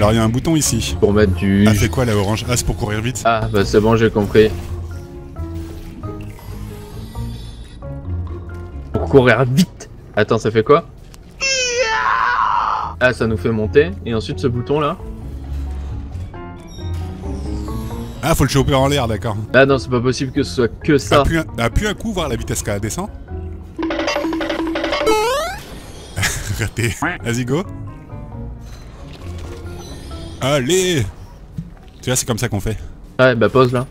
Alors il y a un bouton ici. Pour mettre du... Ah, c'est quoi la orange Ah, c'est pour courir vite. Ah, bah c'est bon, j'ai compris. Pour courir vite Attends, ça fait quoi Ah, ça nous fait monter. Et ensuite, ce bouton-là Ah, faut le choper en l'air, d'accord. Ah non, c'est pas possible que ce soit que ça. Appuie un, appuie un coup, voir la vitesse qu'elle descend. Raté. Vas-y, go. Allez Tu vois, c'est comme ça qu'on fait. Ouais, bah pose là.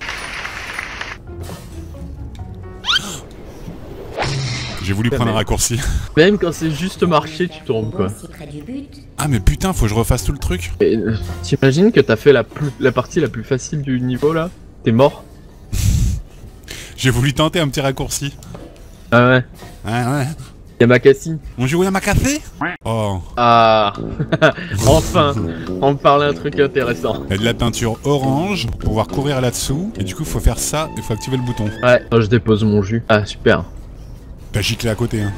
J'ai voulu prendre un raccourci. Même quand c'est juste marché, tu tombes quoi. Ah, mais putain, faut que je refasse tout le truc. Euh, T'imagines que t'as fait la, plus- la partie la plus facile du niveau là? T'es mort J'ai voulu tenter un petit raccourci. Ah ouais. Ouais, ouais. Y'a Makassi. On joue à ma café Oh. Ah Enfin On me parle un truc intéressant. Il y a de la peinture orange pour pouvoir courir là-dessous. Et du coup, faut faire ça, il faut activer le bouton. Ouais, oh, je dépose mon jus. Ah super. T'as giclé à côté, hein.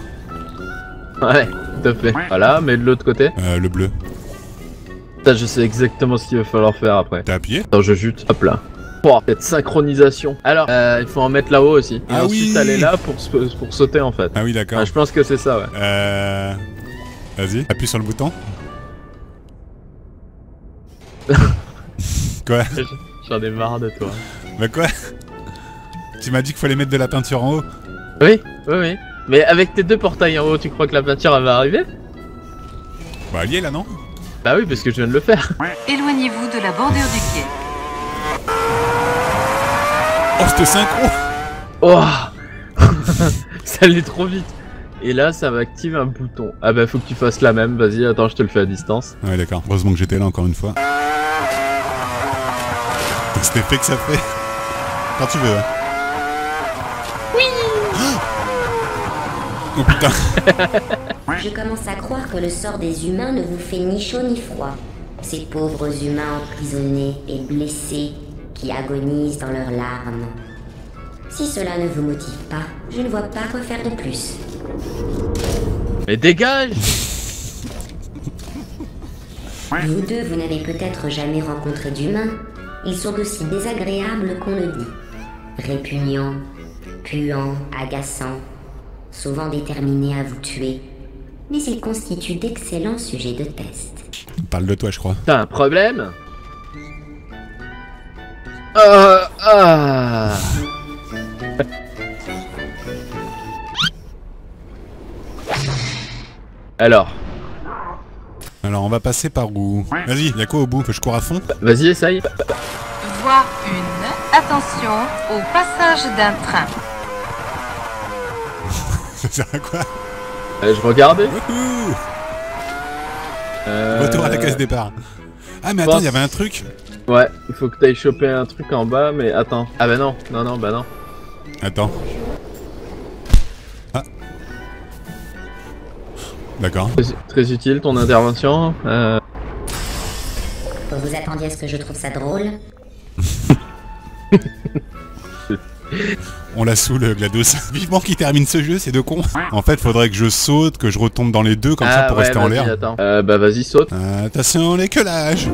Ouais, tout à fait. Voilà, mais de l'autre côté, Euh, le bleu. ça je sais exactement ce qu'il va falloir faire après. T'as appuyé? Attends, je jute. Hop là. Oh, cette synchronisation. Alors, euh, il faut en mettre là-haut aussi. Et Ah ensuite oui. aller là pour, pour sauter en fait. Ah oui, d'accord. Ah, je pense que c'est ça, ouais. Euh... Vas-y, appuie sur le bouton. quoi? J'en ai marre de toi. Bah quoi? Tu m'as dit qu'il fallait mettre de la peinture en haut? Oui, oui, oui. Mais avec tes deux portails en haut, tu crois que la peinture elle va arriver? Bah elle y est là, non? Bah oui, parce que je viens de le faire. Éloignez-vous de la bordure du quai. Oh, c'était synchro Oh Ça allait trop vite. Et là, ça va activer un bouton. Ah bah faut que tu fasses la même. Vas-y, attends, je te le fais à distance. Ouais, d'accord. Heureusement que j'étais là encore une fois. C'est cet effet que ça fait. Quand tu veux. hein. Oh putain Je commence à croire que le sort des humains ne vous fait ni chaud ni froid. Ces pauvres humains emprisonnés et blessés qui agonisent dans leurs larmes. Si cela ne vous motive pas, je ne vois pas quoi faire de plus. Mais dégage Vous deux, vous n'avez peut-être jamais rencontré d'humains. Ils sont aussi désagréables qu'on le dit. Répugnants, puants, agaçants, souvent déterminés à vous tuer. Mais ils constituent d'excellents sujets de test. Parle de toi, je crois. T'as un problème? Euh, ah. Alors, Alors, on va passer par où Vas-y, y'a quoi au bout Que je cours à fond vas-y, essaye. Voie 1. Attention au passage d'un train. Ça sert à quoi Euh, je regardais. Wouhou Euh, Retour à la case départ. Ah, mais attends, il y avait un truc Ouais, il faut que t'ailles choper un truc en bas, mais attends. Ah bah non, non, non, bah non. Attends. Ah. D'accord. Très, très utile ton intervention. Euh, Vous vous attendiez à ce que je trouve ça drôle On la saoule, GLaDOS. Vivement qu'il termine ce jeu, c'est de con. En fait, faudrait que je saute, que je retombe dans les deux, comme ça, ah pour ouais, rester en l'air. Attends. Euh, bah vas-y, saute. Attention, les quelages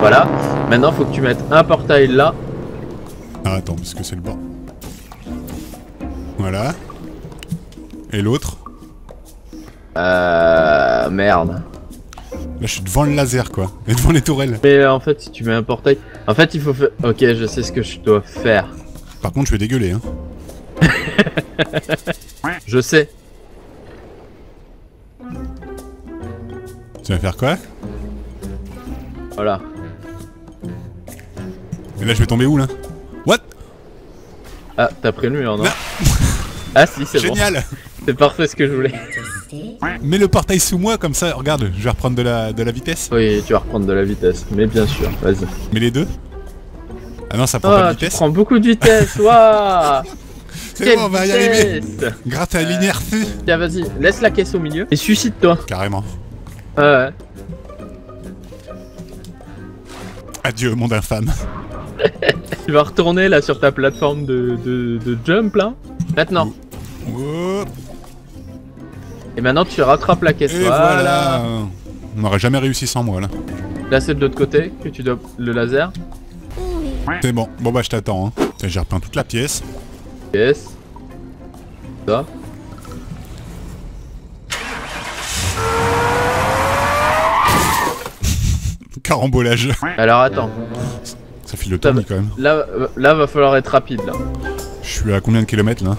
Voilà. Maintenant, faut que tu mettes un portail là. Ah, attends, parce que c'est le bord. Voilà. Et l'autre Euh. Merde. Là, je suis devant le laser, quoi. Et devant les tourelles. Mais euh, en fait, si tu mets un portail. En fait, il faut faire. Ok, je sais ce que je dois faire. Par contre, je vais dégueuler, hein. Je sais. Tu vas faire quoi? Voilà. Et là, je vais tomber où, là What Ah, t'as pris le mur, non. Ah si, c'est bon. Génial C'est parfait ce que je voulais. Mets le portail sous moi, comme ça, regarde, je vais reprendre de la, de la vitesse. Oui, tu vas reprendre de la vitesse. Mais bien sûr, vas-y. Mets les deux. Ah non, ça prend pas Ah, de tu vitesse. prends beaucoup de vitesse, waouh C'est bon, on va y arriver. Grâce à l'inertie. Tiens, vas-y, laisse la caisse au milieu et suicide-toi. Carrément. Ouais, ouais. Adieu, monde infâme. Tu vas retourner là sur ta plateforme de, de, de jump là. Maintenant. Et maintenant tu rattrapes la caisse. Et voilà. On n'aurait jamais réussi sans moi là. Là c'est de l'autre côté que tu dois le laser. C'est bon. Bon bah je t'attends. Hein. J'ai repeint toute la pièce. Yes. Ça. Carambolage. Alors attends. Ça file le temps quand même. Là, euh, là va falloir être rapide là. Je suis à combien de kilomètres là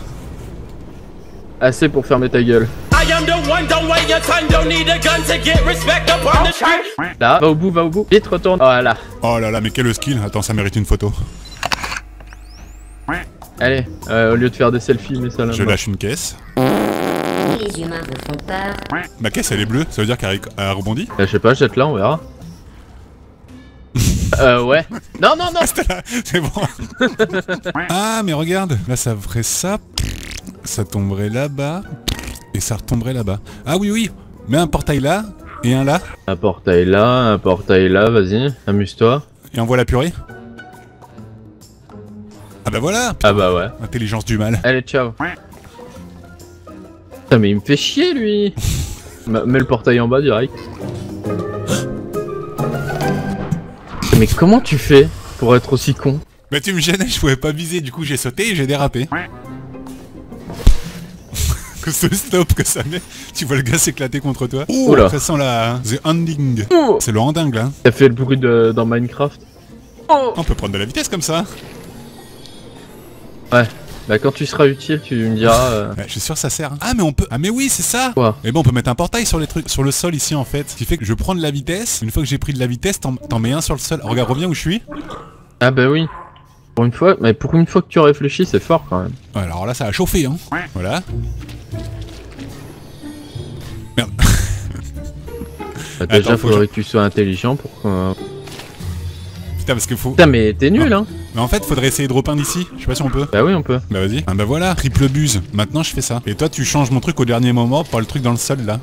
Assez pour fermer ta gueule. I am the one, don't wait your time, don't need a gun to get respect up on the street. Là, va au bout, va au bout. Vite, retourne. Voilà. Oh là là, mais quel skill Attends, ça mérite une photo. Allez, euh, au lieu de faire des selfies, mais ça là. Je lâche une caisse. Les humains vous font peur. Ma caisse elle est bleue, ça veut dire qu'elle a- elle rebondit Bah, je sais pas, jette là, on verra. Euh, ouais. Non, non, non C'est bon. ah, mais regarde, là ça ferait ça. Ça tomberait là-bas. Et ça retomberait là-bas. Ah oui, oui. Mets un portail là et un là. Un portail là, un portail là, vas-y, amuse-toi. Et envoie la purée. Ah bah voilà Ah bah ouais. Intelligence du mal. Allez, ciao. Putain, mais il me fait chier, lui Mets le portail en bas, direct. Mais comment tu fais pour être aussi con Mais tu me gênais, je pouvais pas viser, du coup j'ai sauté et j'ai dérapé. que ce stop que ça met, tu vois le gars s'éclater contre toi. Ouh, Oula. ça sent la... The Ending. Oh C'est le ending là. Ça fait le bruit de, dans Minecraft On peut prendre de la vitesse comme ça. Ouais. Bah quand tu seras utile, tu me diras... euh, Ouais, je suis sûr que ça sert. Ah mais on peut... Ah mais oui, c'est ça Quoi? Et bon, on peut mettre un portail sur les trucs, sur le sol ici en fait. Ce qui fait que je prends de la vitesse. Une fois que j'ai pris de la vitesse, t'en mets un sur le sol. Regarde, reviens où je suis. Ah bah oui. Pour une fois, mais pour une fois que tu réfléchis, c'est fort quand même. Ouais, alors là, ça a chauffé, hein. Voilà. Merde. Bah, déjà, Attends, faudrait que tu sois intelligent pour. Putain, parce qu'il faut... Putain, mais t'es nul, hein Mais en fait, faudrait essayer de repeindre ici. Je sais pas si on peut. Bah oui, on peut. Bah vas-y. Ah bah voilà, triple buse. Maintenant, je fais ça. Et toi, tu changes mon truc au dernier moment pour le truc dans le sol, là.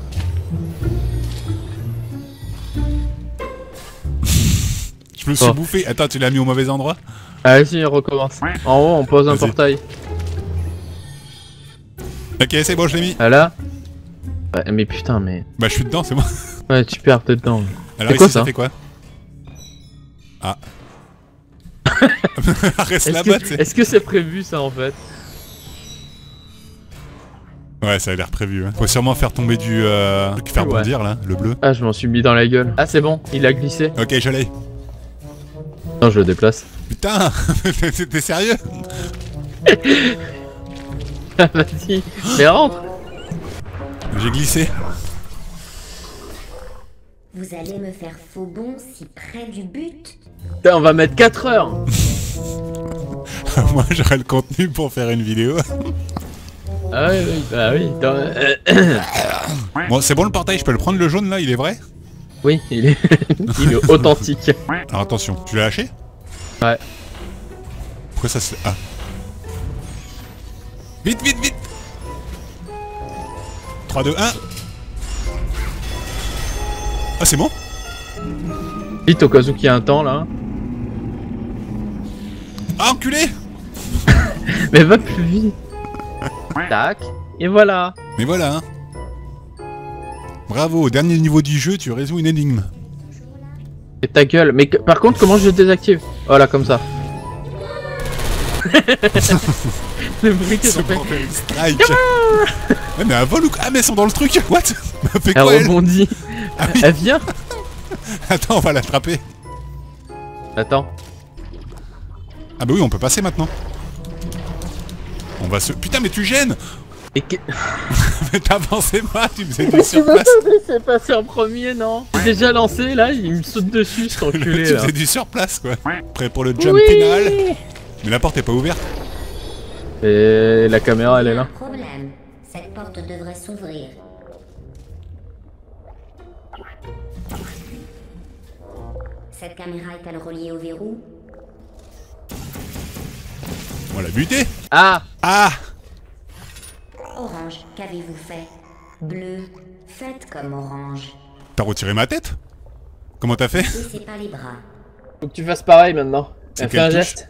je me suis Oh. bouffé. Attends, tu l'as mis au mauvais endroit Allez, si, on recommence. En haut, on pose un portail. Ok, c'est bon, je l'ai mis. Ah là Ouais, mais putain, mais... Bah, je suis dedans, c'est bon. Ouais, tu perds dedans. Alors quoi, ici, ça ça fait quoi Ah. Reste Est-ce là-bas, est-ce que c'est prévu, ça, en fait? Ouais, ça a l'air prévu. hein. Faut sûrement faire tomber du... Euh... Faire Ouais. bondir, là, le bleu. Ah, je m'en suis mis dans la gueule. Ah, c'est bon, il a glissé. Ok, je l'ai. Non, je le déplace. Putain T'es sérieux? Ah, Vas-y, mais rentre J'ai glissé. Vous allez me faire faux bond si près du but Putain, on va mettre 4 heures Moi, j'aurais le contenu pour faire une vidéo. Ah oui, oui, bah oui. euh, Bon, c'est bon le portail, je peux le prendre le jaune là, il est vrai? Oui, il est... il est authentique. Alors attention, tu l'as lâché Ouais. Pourquoi ça se... Ah. Vite, vite, vite 3, 2, 1 Ah, c'est bon? Vite au cas où qu'il y a un temps, là. Ah, enculé Mais va plus vite Tac, et voilà Mais voilà, hein. Bravo, au dernier niveau du jeu, tu résous une énigme. Et ta gueule. Mais que- par contre, comment je désactive Voilà, comme ça. Le bruit qu'ils ont fait. bordel, strike Ouais, mais un vol ou quoi Ah, mais elles sont dans le truc What Elle fait Elle quoi, elle rebondit. Ah oui. Elle vient Attends, on va l'attraper. Attends. Ah bah oui, on peut passer maintenant. On va se... Putain, mais tu gênes Et que... Mais t'avançais pas, tu faisais du surplace. C'est passé en premier, non J'ai déjà lancé, là, il me saute dessus, cet enculé, tu faisais du surplace, quoi. Prêt pour le jump Oui final. Mais la porte est pas ouverte. Et la caméra, elle est Un là. problème. Cette porte devrait s'ouvrir. Cette caméra est-elle reliée au verrou On l'a buté. Ah Ah Orange, qu'avez-vous fait? Bleu, faites comme orange. T'as retiré ma tête? Comment t'as fait? Baissez pas les bras. Faut que tu fasses pareil, maintenant. C'est Elle fait quelle un geste.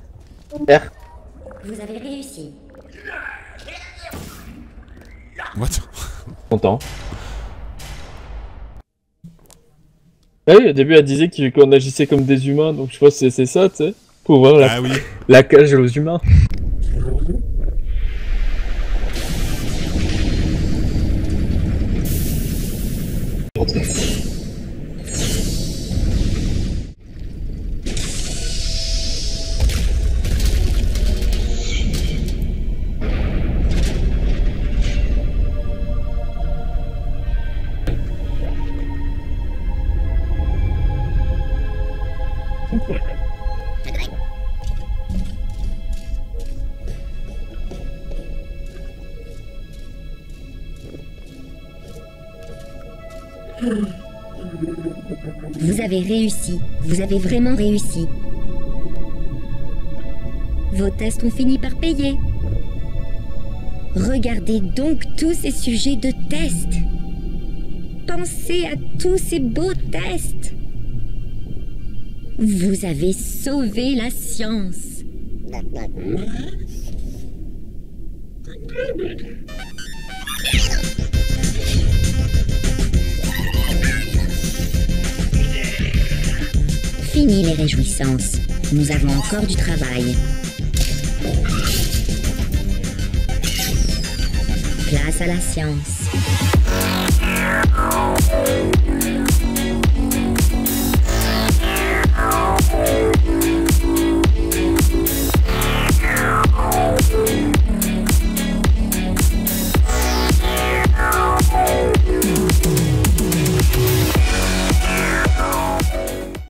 R. Vous avez réussi. What? Content. Ah oui, au début, elle disait qu'il- qu'on agissait comme des humains, donc je pense que c'est- c'est ça, tu sais. Pour voir la, Ah oui. la cage aux humains. Vous avez réussi. Vous avez vraiment réussi. Vos tests ont fini par payer. Regardez donc tous ces sujets de tests. Pensez à tous ces beaux tests. Vous avez sauvé la science. Fini les réjouissances. Nous avons encore du travail. Place à la science.